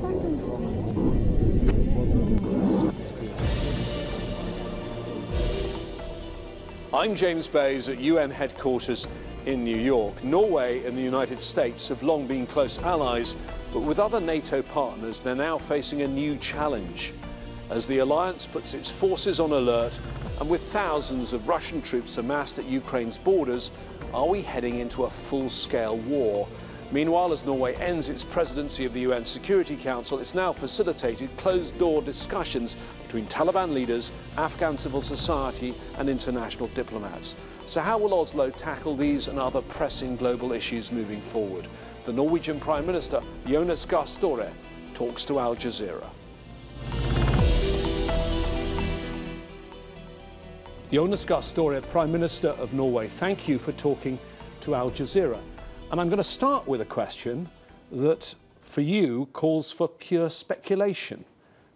That going to be? I'm James Bays at UN headquarters in New York. Norway and the United States have long been close allies, but with other NATO partners, they're now facing a new challenge. As the alliance puts its forces on alert, and with thousands of Russian troops amassed at Ukraine's borders, are we heading into a full-scale war? Meanwhile, as Norway ends its presidency of the UN Security Council, it's now facilitated closed-door discussions between Taliban leaders, Afghan civil society and international diplomats. So how will Oslo tackle these and other pressing global issues moving forward? The Norwegian Prime Minister, Jonas Gahr Støre, talks to Al Jazeera. Jonas Gahr Støre, Prime Minister of Norway, thank you for talking to Al Jazeera. And I'm going to start with a question that, for you, calls for pure speculation.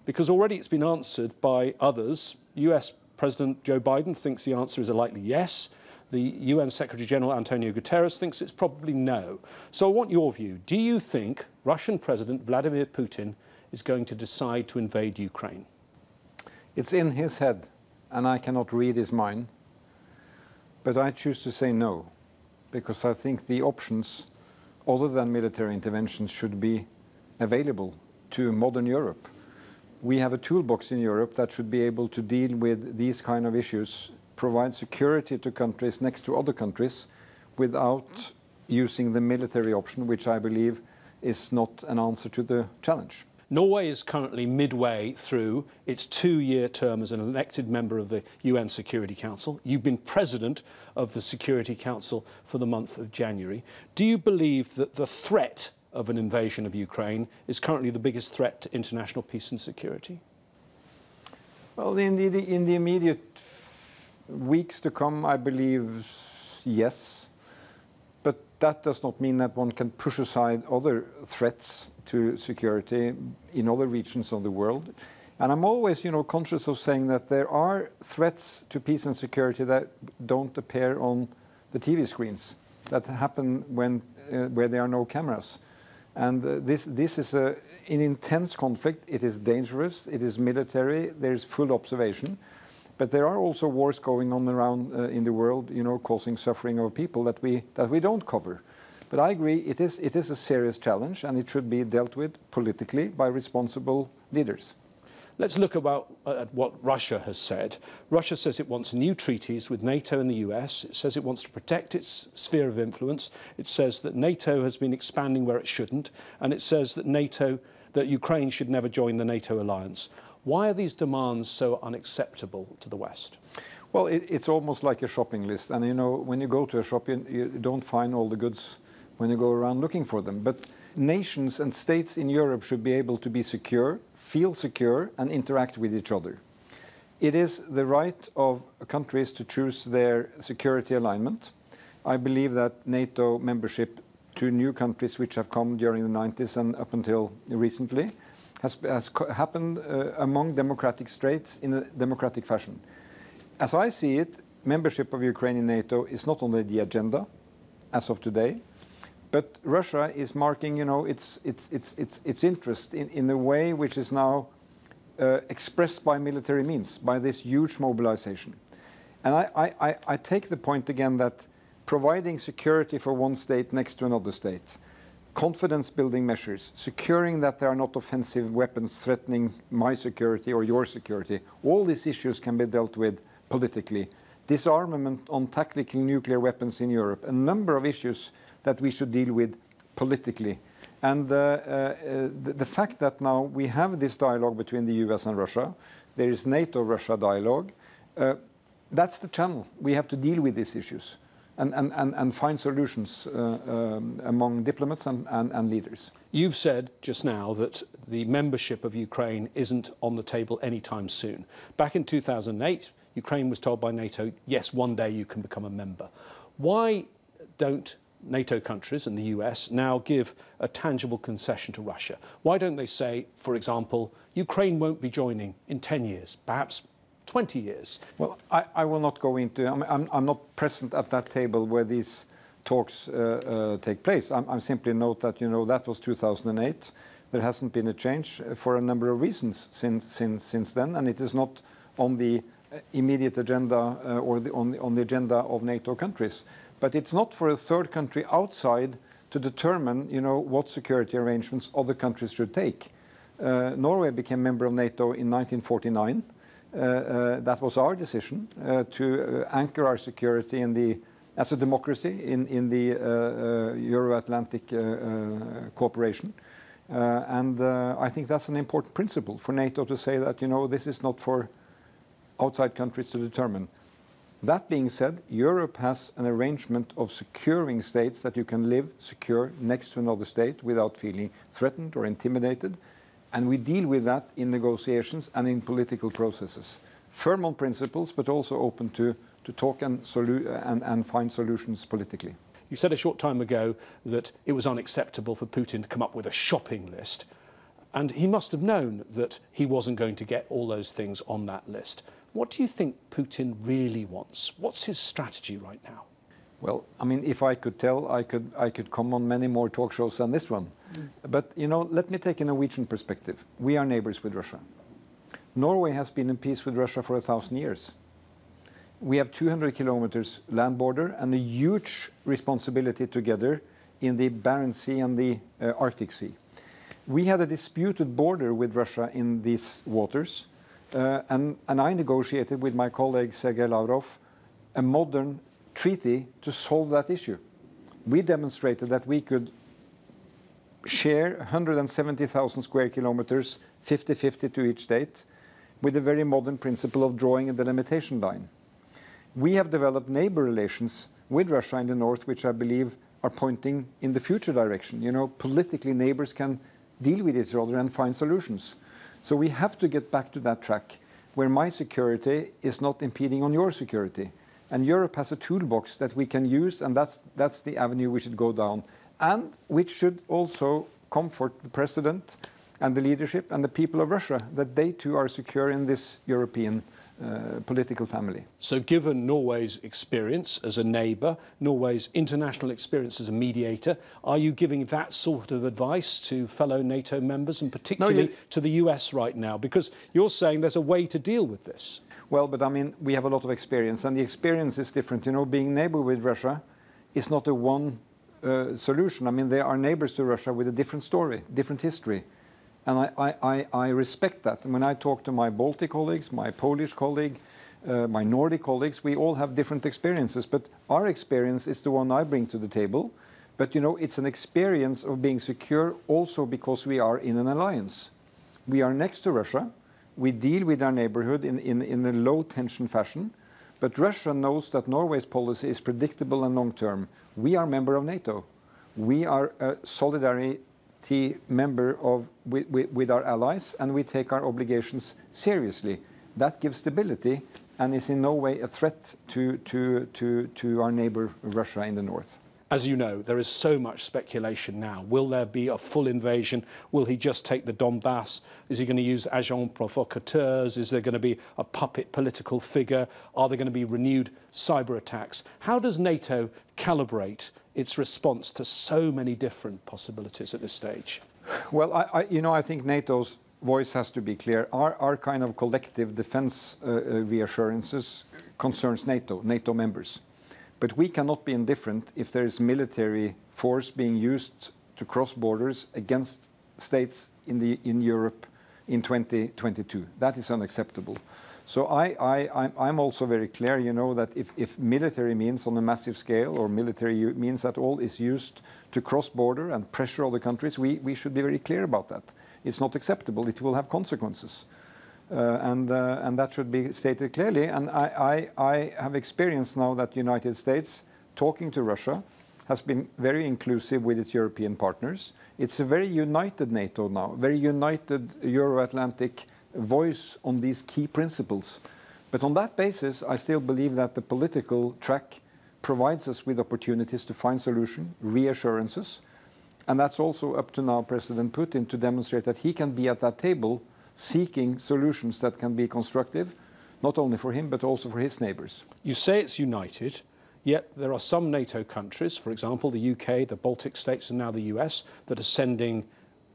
Because already it's been answered by others. US President Joe Biden thinks the answer is a likely yes. The UN Secretary General Antonio Guterres thinks it's probably no. So I want your view. Do you think Russian President Vladimir Putin is going to decide to invade Ukraine? It's in his head and I cannot read his mind. But I choose to say no, because I think the options other than military intervention should be available to modern Europe. We have a toolbox in Europe that should be able to deal with these kind of issues, provide security to countries next to other countries without using the military option, which I believe is not an answer to the challenge. Norway is currently midway through its two-year term as an elected member of the UN Security Council. You've been president of the Security Council for the month of January. Do you believe that the threat of an invasion of Ukraine is currently the biggest threat to international peace and security? Well, in the, in the immediate weeks to come, I believe yes. But that does not mean that one can push aside other threats to security in other regions of the world. And I'm always, you know, conscious of saying that there are threats to peace and security that don't appear on the TV screens, that happen when uh, where there are no cameras. And uh, this this is a, an intense conflict. It is dangerous. It is military. There is full observation. But there are also wars going on around uh, in the world, you know, causing suffering of people that we that we don't cover. But I agree, it is, it is a serious challenge and it should be dealt with politically by responsible leaders. Let's look about, uh, at what Russia has said. Russia says it wants new treaties with NATO and the US. It says it wants to protect its sphere of influence. It says that NATO has been expanding where it shouldn't. And it says that NATO, that Ukraine should never join the NATO alliance. Why are these demands so unacceptable to the West? Well, it, it's almost like a shopping list. And you know, when you go to a shop, you, you don't find all the goods when you go around looking for them. But nations and states in Europe should be able to be secure, feel secure, and interact with each other. It is the right of countries to choose their security alignment. I believe that NATO membership to new countries which have come during the 90s and up until recently has, happened uh, among democratic states in a democratic fashion. As I see it, membership of Ukraine in NATO is not on the agenda as of today. But Russia is marking, you know, its its its its its interest in in a way which is now uh, expressed by military means, by this huge mobilization. And I, I, I take the point again that providing security for one state next to another state, confidence building measures, securing that there are not offensive weapons threatening my security or your security, all these issues can be dealt with politically. Disarmament on tactical nuclear weapons in Europe, a number of issues that we should deal with politically. And uh, uh, the, the, fact that now we have this dialogue between the US and Russia, there is NATO-Russia dialogue, uh, that's the channel. We have to deal with these issues and, find solutions uh, um, among diplomats and leaders. You've said just now that the membership of Ukraine isn't on the table anytime soon. Back in 2008, Ukraine was told by NATO, yes, one day you can become a member. Why don't NATO countries and the US now give a tangible concession to Russia? Why don't they say, for example, Ukraine won't be joining in 10 years, perhaps 20 years? Well, I, I will not go into, I'm, I'm, I'm, not present at that table where these talks uh, uh, take place. I'm, I'm, simply note that, you know, that was 2008. there hasn't been a change for a number of reasons since, since, since then, and it is not on the immediate agenda uh, or the, on, the, on the agenda of NATO countries. But it's not for a third country outside to determine, you know, what security arrangements other countries should take. Uh, Norway became member of NATO in 1949. Uh, uh, that was our decision uh, to uh, anchor our security in the, as a democracy in, in the uh, uh, Euro-Atlantic cooperation. and I think that's an important principle for NATO to say that, you know, this is not for outside countries to determine. That being said, Europe has an arrangement of securing states that you can live secure next to another state without feeling threatened or intimidated. And we deal with that in negotiations and in political processes. Firm on principles, but also open to, to talk and, and, and find solutions politically. You said a short time ago that it was unacceptable for Putin to come up with a shopping list. And he must have known that he wasn't going to get all those things on that list. What do you think Putin really wants? What's his strategy right now? Well, I mean, if I could tell, I could, I could come on many more talk shows than this one. Mm. But, you know, let me take a Norwegian perspective. We are neighbors with Russia. Norway has been in peace with Russia for a thousand years. We have 200 kilometers land border and a huge responsibility together in the Barents Sea and the uh, Arctic Sea. We had a disputed border with Russia in these waters, uh, and, and I negotiated with my colleague Sergei Lavrov a modern treaty to solve that issue. We demonstrated that we could share 170,000 square kilometers, 50-50 to each state, with a very modern principle of drawing a delimitation line. We have developed neighbor relations with Russia in the north, which I believe are pointing in the future direction. You know, politically, neighbors can deal with each other and find solutions. So we have to get back to that track where my security is not impeding on your security. And Europe has a toolbox that we can use, and that's, that's the avenue we should go down, and which should also comfort the president and the leadership and the people of Russia that they too are secure in this European uh, political family. So, given Norway's experience as a neighbour, Norway's international experience as a mediator, are you giving that sort of advice to fellow NATO members and particularly to the US right now? Because you're saying there's a way to deal with this. Well, but I mean, we have a lot of experience, and the experience is different. You know, being neighbor with Russia is not a one uh, solution. I mean, they are neighbors to Russia with a different story, different history. And I, respect that. And when I talk to my Baltic colleagues, my Polish colleague, uh, my Nordic colleagues, we all have different experiences. But our experience is the one I bring to the table. But you know, it's an experience of being secure also because we are in an alliance. We are next to Russia. We deal with our neighborhood in, a low tension fashion. But Russia knows that Norway's policy is predictable and long term. We are a member of NATO. We are a solidarity member of, with, our allies, and we take our obligations seriously. That gives stability and is in no way a threat to our neighbor Russia in the north. As you know, there is so much speculation now. Will there be a full invasion? Will he just take the Donbass? Is he going to use agents provocateurs? Is there going to be a puppet political figure? Are there going to be renewed cyber attacks? How does NATO calibrate its response to so many different possibilities at this stage? Well, I, I, you know, I think NATO's voice has to be clear. Our, our kind of collective defense uh, uh, reassurances concerns NATO, NATO members. But we cannot be indifferent if there is military force being used to cross borders against states in, the, in Europe in 2022. That is unacceptable. So I, I'm also very clear, you know, that if, if military means on a massive scale or military means at all is used to cross border and pressure other countries, we, we should be very clear about that. It's not acceptable. It will have consequences. Uh, and, uh, that should be stated clearly. And I, have experienced now that United States, talking to Russia, has been very inclusive with its European partners. It's a very united NATO now, very united Euro-Atlantic voice on these key principles. But on that basis, I still believe that the political track provides us with opportunities to find solution, reassurances, and that's also up to now President Putin to demonstrate that he can be at that table seeking solutions that can be constructive, not only for him, but also for his neighbors. You say it's united, yet there are some NATO countries, for example, the UK, the Baltic states, and now the US, that are sending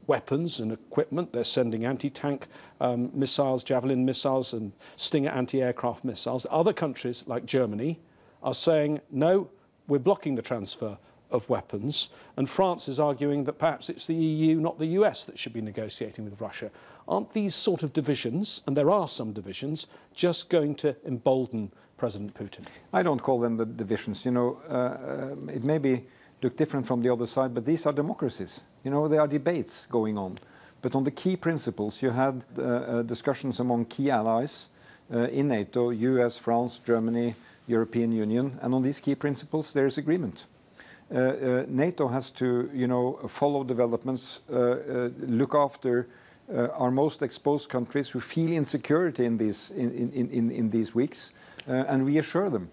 weapons and equipment. They're sending anti-tank um, missiles, Javelin missiles, and Stinger anti-aircraft missiles. Other countries, like Germany, are saying, no, we're blocking the transfer of weapons. And France is arguing that perhaps it's the EU, not the US, that should be negotiating with Russia. Aren't these sort of divisions, and there are some divisions, just going to embolden President Putin? I don't call them the divisions. You know, uh, uh, it may be look different from the other side, but these are democracies. You know, there are debates going on. But on the key principles, you had uh, uh discussions among key allies uh, in NATO, US, France, Germany, European Union, and on these key principles, there is agreement. Uh, uh, NATO has to, you know, follow developments, uh, look after our most exposed countries who feel insecurity in these in, in, in, in these weeks, and reassure them.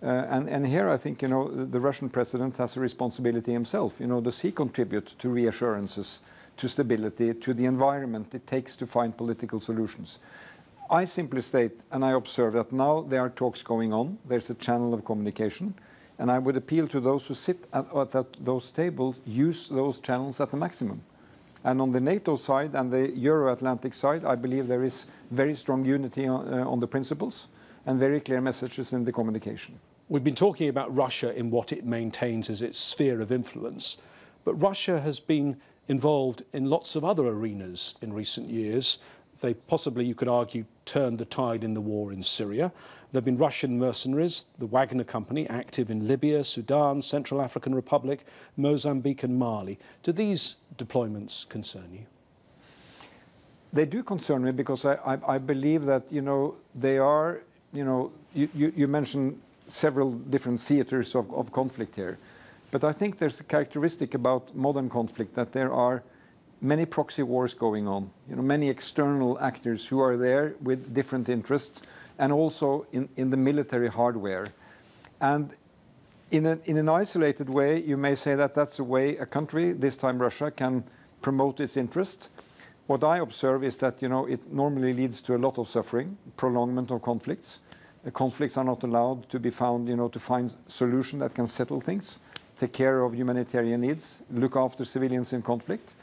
And, and, here I think you know the Russian president has a responsibility himself. You know, does he contribute to reassurances, to stability, to the environment it takes to find political solutions? I simply state, and I observe that now there are talks going on. There's a channel of communication. And I would appeal to those who sit at, at those tables, use those channels at the maximum. And on the NATO side and the Euro-Atlantic side, I believe there is very strong unity on, uh, on the principles and very clear messages in the communication. We've been talking about Russia in what it maintains as its sphere of influence, but Russia has been involved in lots of other arenas in recent years. They possibly, you could argue, turned the tide in the war in Syria. There have been Russian mercenaries, the Wagner Company, active in Libya, Sudan, Central African Republic, Mozambique, and Mali. Do these deployments concern you? They do concern me because I, I, I believe that you know they are you know you, you, you mentioned several different theaters of, of conflict here, but I think there's a characteristic about modern conflict that there are many proxy wars going on. You know, many external actors who are there with different interests, and also in, in the military hardware. And in, a, in an isolated way, you may say that that's the way a country, this time Russia, can promote its interest. What I observe is that you know it normally leads to a lot of suffering, prolongment of conflicts. The conflicts are not allowed to be found, you know, to find solution that can settle things, take care of humanitarian needs, look after civilians in conflict.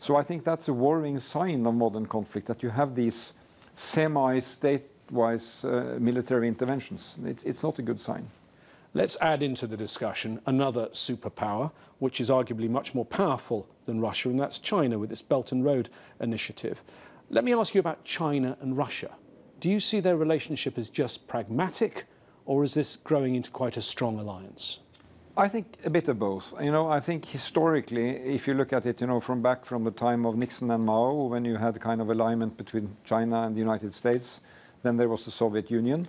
So I think that's a worrying sign of modern conflict, that you have these semi-state-wise uh, military interventions. It's, it's not a good sign. Let's add into the discussion another superpower, which is arguably much more powerful than Russia, and that's China with its Belt and Road initiative. Let me ask you about China and Russia. Do you see their relationship as just pragmatic, or is this growing into quite a strong alliance? I think a bit of both. You know, I think historically, if you look at it, you know, from back from the time of Nixon and Mao, when you had kind of alignment between China and the United States, then there was the Soviet Union.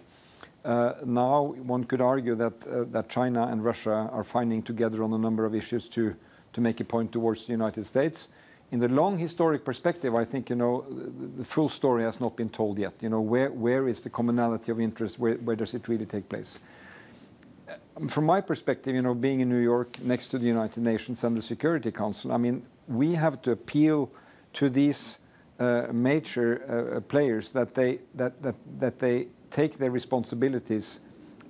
Uh, now one could argue that uh, that China and Russia are finding together on a number of issues to to make a point towards the United States. In the long historic perspective, I think you know the, the full story has not been told yet. You know where where is the commonality of interest? Where where does it really take place? From my perspective, you know, being in New York next to the United Nations and the Security Council, I mean, we have to appeal to these uh, major uh, players that they that, that that they take their responsibilities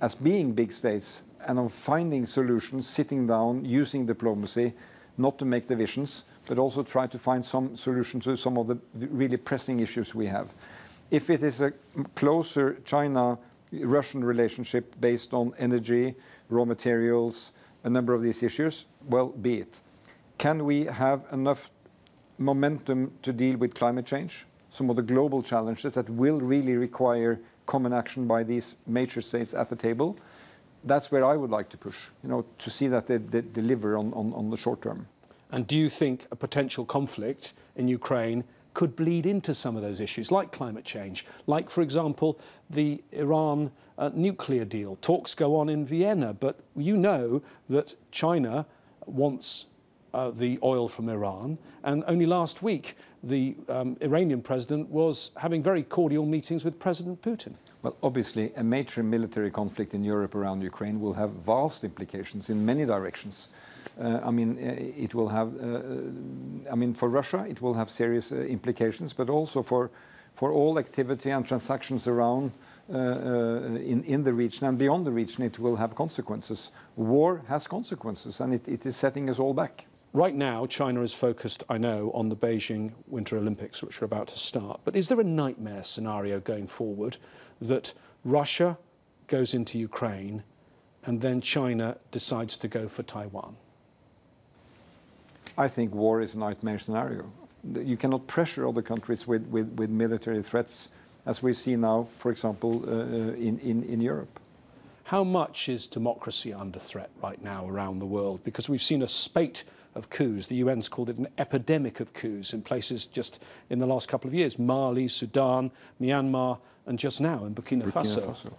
as being big states and of finding solutions, sitting down, using diplomacy, not to make divisions, but also try to find some solution to some of the really pressing issues we have. If it is a closer China Russian relationship based on energy, raw materials, a number of these issues, well, be it. Can we have enough momentum to deal with climate change? Some of the global challenges that will really require common action by these major states at the table. That's where I would like to push, you know, to see that they, they deliver on, on, on the short term. And do you think a potential conflict in Ukraine could bleed into some of those issues, like climate change, like, for example, the Iran uh, nuclear deal. Talks go on in Vienna, but you know that China wants uh, the oil from Iran, and only last week the um, Iranian president was having very cordial meetings with President Putin. Well, obviously, a major military conflict in Europe around Ukraine will have vast implications in many directions. Uh, I mean, uh, it will have, uh, I mean, for Russia, it will have serious implications, but also for for all activity and transactions around in the region and beyond the region, it will have consequences. War has consequences, and it is setting us all back. Right now, China is focused, I know, on the Beijing Winter Olympics, which are about to start. But is there a nightmare scenario going forward that Russia goes into Ukraine and then China decides to go for Taiwan? I think war is a nightmare scenario. You cannot pressure other countries with, with, with military threats, as we see now, for example, uh, uh in, in, in Europe. How much is democracy under threat right now around the world? Because we've seen a spate of coups. The UN's called it an epidemic of coups in places just in the last couple of years Mali, Sudan, Myanmar, and just now in Burkina, Burkina Faso. Faso.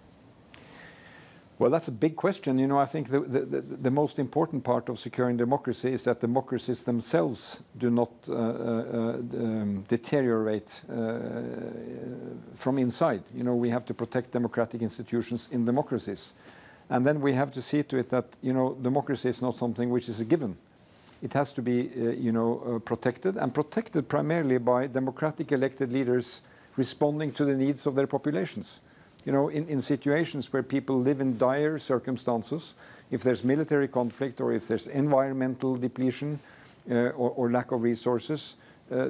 Well, that's a big question. You know, I think the, the, the, most important part of securing democracy is that democracies themselves do not uh, uh, um, deteriorate uh, from inside. You know, we have to protect democratic institutions in democracies. And then we have to see to it that, you know, democracy is not something which is a given. It has to be, uh, you know, uh, protected and protected primarily by democratic elected leaders responding to the needs of their populations you know, in, in situations where people live in dire circumstances, if there's military conflict or if there's environmental depletion uh, or, or, lack of resources, uh,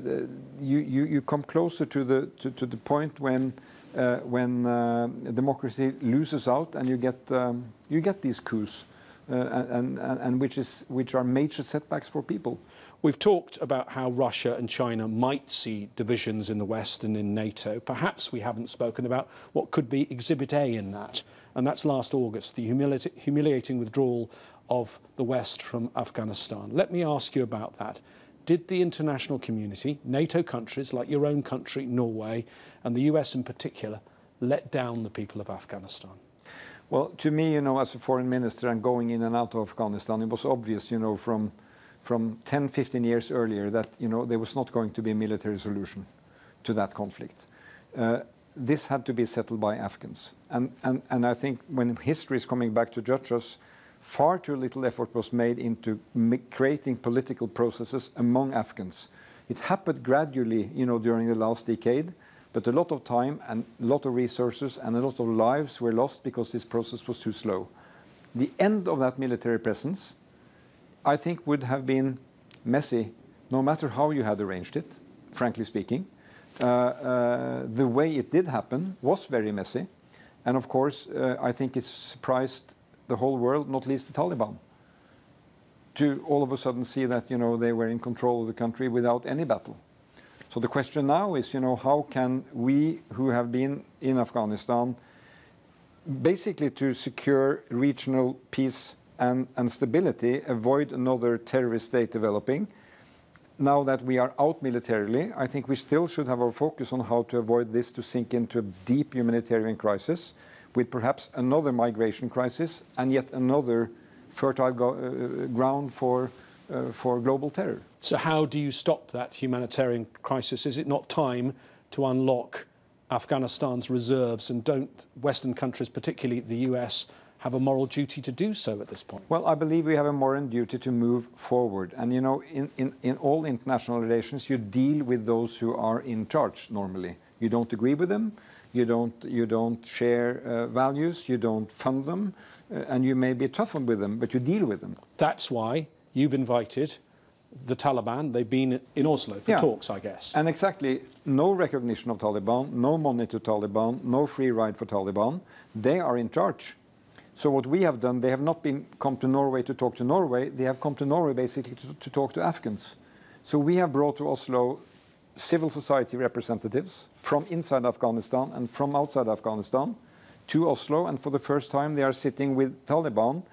you, you, you, come closer to the, to, to the point when, uh, when uh, democracy loses out and you get, um, you get these coups, uh, and, and, and which, is, which are major setbacks for people. We've talked about how Russia and China might see divisions in the West and in NATO. Perhaps we haven't spoken about what could be Exhibit A in that, and that's last August, the humili humiliating withdrawal of the West from Afghanistan. Let me ask you about that. Did the international community, NATO countries like your own country, Norway, and the US in particular, let down the people of Afghanistan? Well, to me, you know, as a foreign minister and going in and out of Afghanistan, it was obvious, you know, from from 10, 15 years earlier that you know, there was not going to be a military solution to that conflict. Uh, this had to be settled by Afghans. I think when history is coming back to judge us, far too little effort was made into creating political processes among Afghans. It happened gradually, you know, during the last decade, but a lot of time and a lot of resources and a lot of lives were lost because this process was too slow. The end of that military presence I think would have been messy, no matter how you had arranged it, frankly speaking. Uh, uh, the way it did happen was very messy. And of course, uh, I think it surprised the whole world, not least the Taliban, to all of a sudden see that you know, they were in control of the country without any battle. So the question now is, you know, how can we who have been in Afghanistan basically to secure regional peace and, stability, avoid another terrorist state developing. Now that we are out militarily, I think we still should have our focus on how to avoid this to sink into a deep humanitarian crisis with perhaps another migration crisis and yet another fertile uh, ground for, uh, for global terror. So, how do you stop that humanitarian crisis? Is it not time to unlock Afghanistan's reserves and don't Western countries, particularly the US, have a moral duty to do so at this point? Well, I believe we have a moral duty to move forward. And you know, in, in, in all international relations, you deal with those who are in charge normally. You don't agree with them, you don't, you don't share uh, values, you don't fund them, uh, and you may be tough with them, but you deal with them. That's why you've invited the Taliban. They've been in Oslo for yeah. talks, I guess. And exactly, no recognition of Taliban, no money to Taliban, no free ride for Taliban. They are in charge. So what we have done, they have not been come to Norway to talk to Norway. They have come to Norway basically to, to talk to Afghans. So we have brought to Oslo civil society representatives from inside Afghanistan and from outside Afghanistan to Oslo, and for the first time they are sitting with Taliban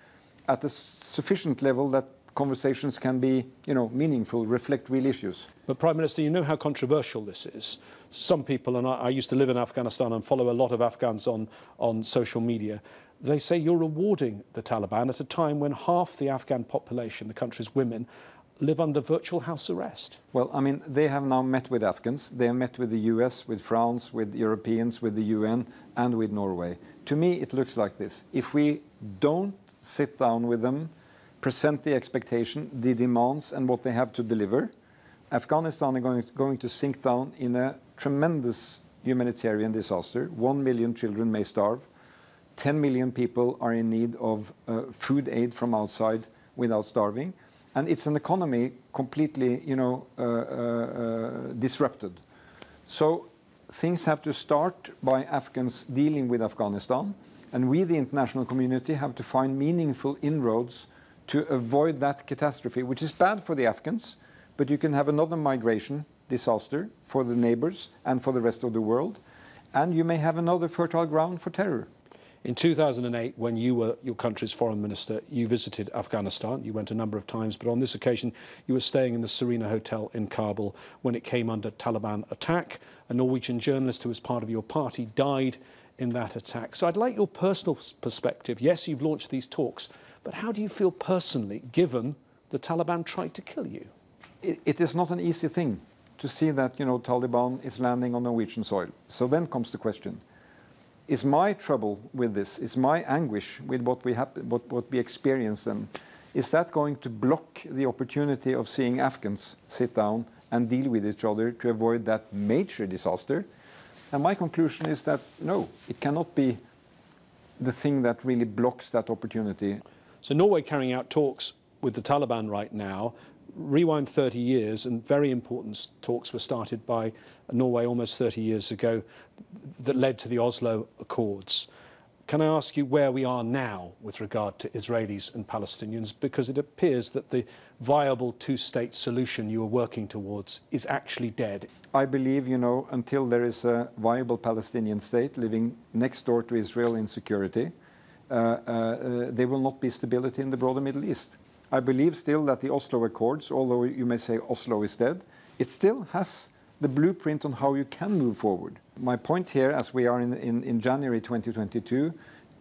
at a sufficient level that conversations can be, you know, meaningful, reflect real issues. But Prime Minister, you know how controversial this is. Some people, and I, I used to live in Afghanistan and follow a lot of Afghans on, on social media, they say you're rewarding the Taliban at a time when half the Afghan population, the country's women, live under virtual house arrest. Well, I mean, they have now met with Afghans. They have met with the US, with France, with Europeans, with the UN, and with Norway. To me, it looks like this. If we don't sit down with them, present the expectation, the demands, and what they have to deliver, Afghanistan is going, going to sink down in a tremendous humanitarian disaster. One million children may starve. 10 million people are in need of uh, food aid from outside without starving. and it's an economy completely, you know, uh, uh, disrupted. So things have to start by Afghans dealing with Afghanistan, and we, the international community, have to find meaningful inroads to avoid that catastrophe, which is bad for the Afghans, but you can have another migration disaster for the neighbors and for the rest of the world, and you may have another fertile ground for terror. In 2008, when you were your country's foreign minister, you visited Afghanistan. You went a number of times, but on this occasion, you were staying in the Serena Hotel in Kabul when it came under Taliban attack. A Norwegian journalist who was part of your party died in that attack. So I'd like your personal perspective. Yes, you've launched these talks, but how do you feel personally, given the Taliban tried to kill you? it, it is not an easy thing to see that you know Taliban is landing on Norwegian soil. So then comes the question: Is my trouble with this, is my anguish with what we happen, what, what we experience, then, is that going to block the opportunity of seeing Afghans sit down and deal with each other to avoid that major disaster? And my conclusion is that no, it cannot be the thing that really blocks that opportunity. So Norway carrying out talks with the Taliban right now rewind 30 years, and very important talks were started by Norway almost 30 years ago that led to the Oslo Accords. Can I ask you where we are now with regard to Israelis and Palestinians? Because it appears that the viable two state solution you are working towards is actually dead. I believe, you know, until there is a viable Palestinian state living next door to Israel in security, uh, uh, there will not be stability in the broader Middle East. I believe still that the Oslo Accords, although you may say Oslo is dead, it still has the blueprint on how you can move forward. My point here, as we are in, in, in January 2022,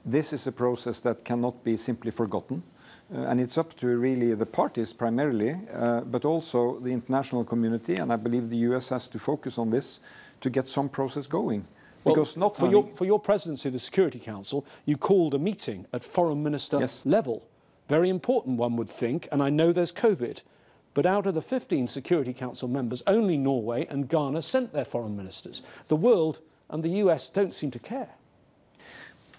this is a process that cannot be simply forgotten. Uh, and it's up to really the parties primarily, uh, but also the international community, and I believe the US has to focus on this to get some process going. Well, because not for your, for your presidency of the Security Council, you called a meeting at foreign minister yes. level very important, one would think, and I know there's COVID. But out of the 15 Security Council members, only Norway and Ghana sent their foreign ministers. The world and the US don't seem to care.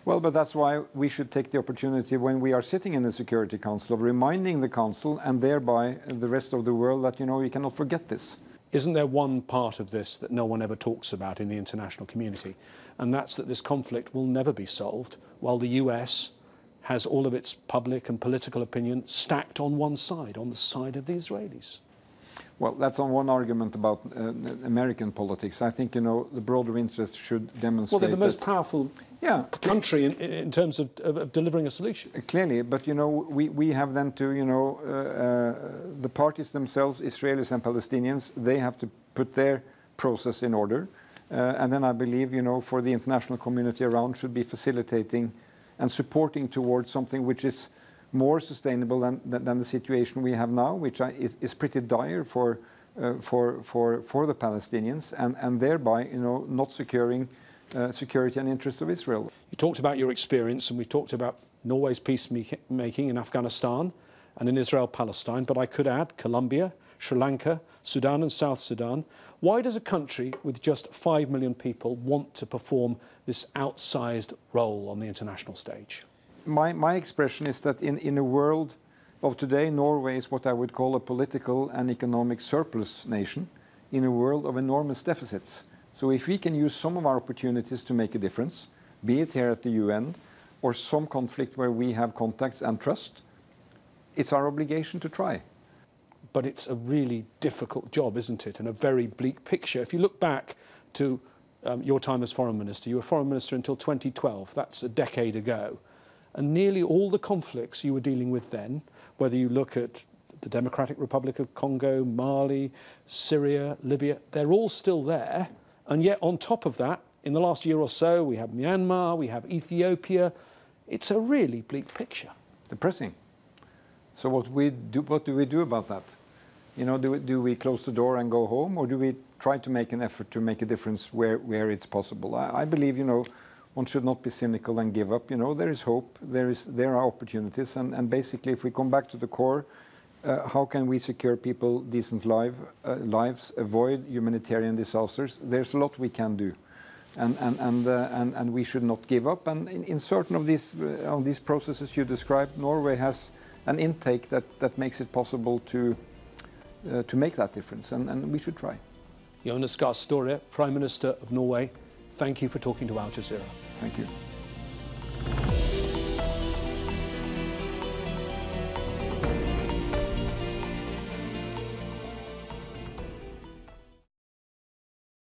Well, but that's why we should take the opportunity when we are sitting in the Security Council of reminding the Council and thereby the rest of the world that, you know, we cannot forget this. Isn't there one part of this that no one ever talks about in the international community? And that's that this conflict will never be solved while the US has all of its public and political opinion stacked on one side, on the side of the Israelis. Well, that's on one argument about uh, American politics. I think you know the broader interest should demonstrate. Well, they're the most powerful yeah, country in, in terms of, of, of, delivering a solution. Clearly, but you know we, we have then to you know uh, uh, the parties themselves, Israelis and Palestinians, they have to put their process in order, uh, and then I believe you know for the international community around should be facilitating and supporting towards something which is more sustainable than, the situation we have now, which is, pretty dire for, uh, for, for, for the Palestinians, and, thereby you know, not securing uh, security and interests of Israel. You talked about your experience, and we talked about Norway's peacemaking in Afghanistan and in Israel Palestine, but I could add Colombia, Sri Lanka, Sudan, and South Sudan. Why does a country with just 5 million people want to perform this outsized role on the international stage? My, my expression is that in, in a world of today, Norway is what I would call a political and economic surplus nation in a world of enormous deficits. So if we can use some of our opportunities to make a difference, be it here at the UN or some conflict where we have contacts and trust, it's our obligation to try but it's a really difficult job, isn't it? And a very bleak picture. If you look back to um, your time as foreign minister, you were foreign minister until 2012. That's a decade ago. And nearly all the conflicts you were dealing with then, whether you look at the Democratic Republic of Congo, Mali, Syria, Libya, they're all still there. And yet, on top of that, in the last year or so, we have Myanmar, we have Ethiopia. It's a really bleak picture. Depressing. So what, we do, what do we do about that? You know, do, do we close the door and go home, or do we try to make an effort to make a difference where, where it's possible? I, I believe, you know, one should not be cynical and give up. You know, there is hope, there, is, there are opportunities, and, and basically, if we come back to the core, uh, how can we secure people decent uh, lives, avoid humanitarian disasters? There's a lot we can do. And, and, and, uh, and, and we should not give up. And in, in certain of these, uh, of these processes you described, Norway has an intake that, that makes it possible to, uh, to make that difference, and, and we should try. Jonas Gahr Støre, Prime Minister of Norway, thank you for talking to Al Jazeera. Thank you.